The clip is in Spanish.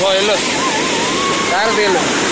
Koyilib, tardilib.